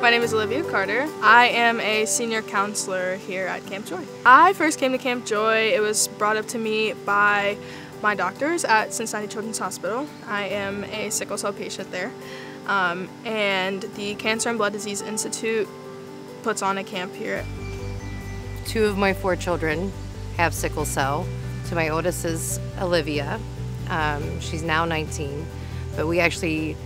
My name is Alivia Carter. I am a senior counselor here at Camp Joy. I first came to Camp Joy, it was brought up to me by my doctors at Cincinnati Children's Hospital. I am a sickle cell patient there. Um, and the Cancer and Blood Disease Institute puts on a camp here. Two of my four children have sickle cell. So my oldest is Alivia. Um, she's now 19, but we actually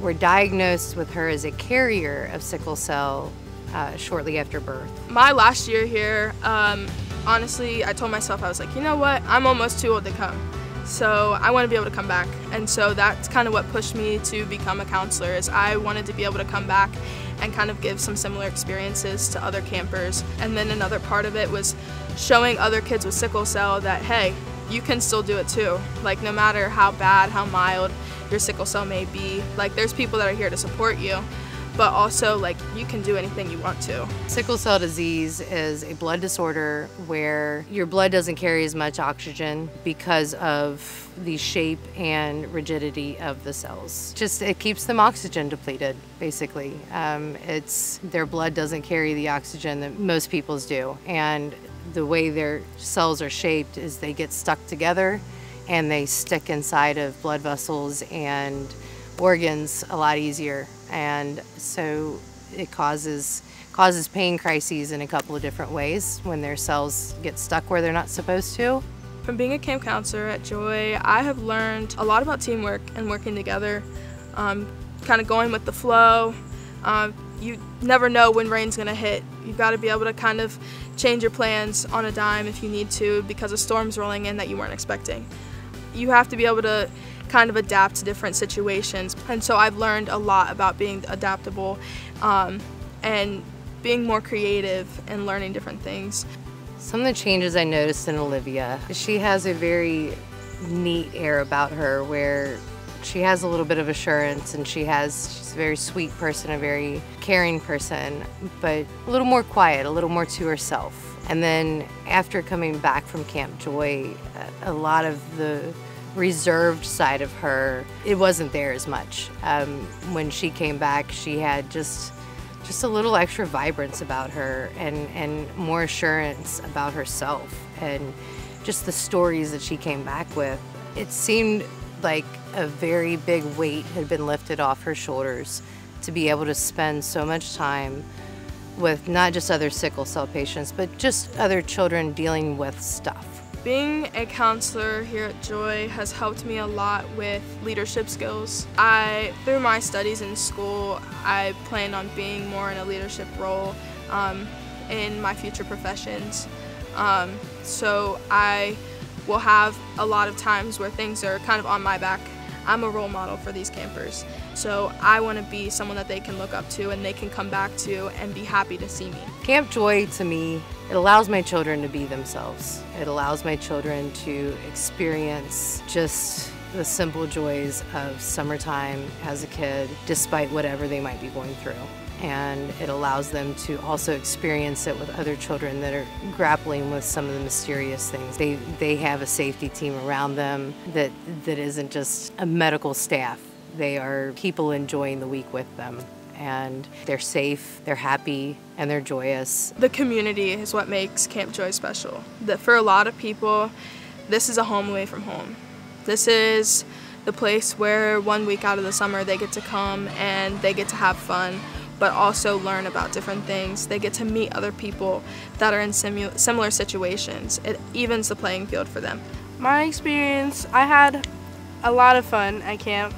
were diagnosed with her as a carrier of sickle cell uh, shortly after birth. My last year here, um, honestly, I told myself, I was like, you know what, I'm almost too old to come. So I want to be able to come back. And so that's kind of what pushed me to become a counselor is I wanted to be able to come back and kind of give some similar experiences to other campers. And then another part of it was showing other kids with sickle cell that, hey, you can still do it too. Like no matter how bad, how mild your sickle cell may be, like there's people that are here to support you but also like you can do anything you want to. Sickle cell disease is a blood disorder where your blood doesn't carry as much oxygen because of the shape and rigidity of the cells. Just it keeps them oxygen depleted, basically. Um, it's their blood doesn't carry the oxygen that most people's do, and the way their cells are shaped is they get stuck together and they stick inside of blood vessels and organs a lot easier and so it causes causes pain crises in a couple of different ways when their cells get stuck where they're not supposed to. From being a camp counselor at Joy, I have learned a lot about teamwork and working together, um, kind of going with the flow. Um, you never know when rain's going to hit. You've got to be able to kind of change your plans on a dime if you need to because a storm's rolling in that you weren't expecting. You have to be able to kind of adapt to different situations. And so I've learned a lot about being adaptable um, and being more creative and learning different things. Some of the changes I noticed in Alivia, she has a very neat air about her where she has a little bit of assurance and she has she's a very sweet person a very caring person but a little more quiet a little more to herself and then after coming back from camp joy a lot of the reserved side of her, it wasn't there as much. Um, when she came back, she had just just a little extra vibrance about her and, and more assurance about herself and just the stories that she came back with. It seemed like a very big weight had been lifted off her shoulders to be able to spend so much time with not just other sickle cell patients, but just other children dealing with stuff. Being a counselor here at Joy has helped me a lot with leadership skills. I, through my studies in school, I plan on being more in a leadership role um, in my future professions. Um, so I will have a lot of times where things are kind of on my back. I'm a role model for these campers. So I want to be someone that they can look up to and they can come back to and be happy to see me. Camp Joy to me it allows my children to be themselves. It allows my children to experience just the simple joys of summertime as a kid, despite whatever they might be going through. And it allows them to also experience it with other children that are grappling with some of the mysterious things. They, they have a safety team around them that, that isn't just a medical staff. They are people enjoying the week with them and they're safe, they're happy, and they're joyous. The community is what makes Camp Joy special. That for a lot of people, this is a home away from home. This is the place where one week out of the summer they get to come and they get to have fun but also learn about different things. They get to meet other people that are in similar situations. It evens the playing field for them. My experience, I had a lot of fun at camp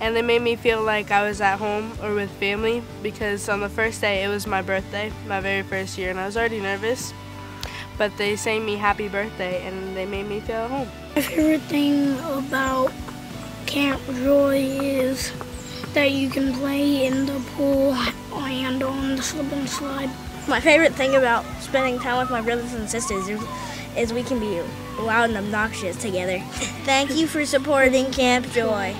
and they made me feel like I was at home or with family because on the first day it was my birthday, my very first year, and I was already nervous. But they sang me happy birthday and they made me feel at home. My favorite thing about Camp Joy is that you can play in the pool and on the slip and slide. My favorite thing about spending time with my brothers and sisters is, is we can be loud and obnoxious together. Thank you for supporting Camp Joy.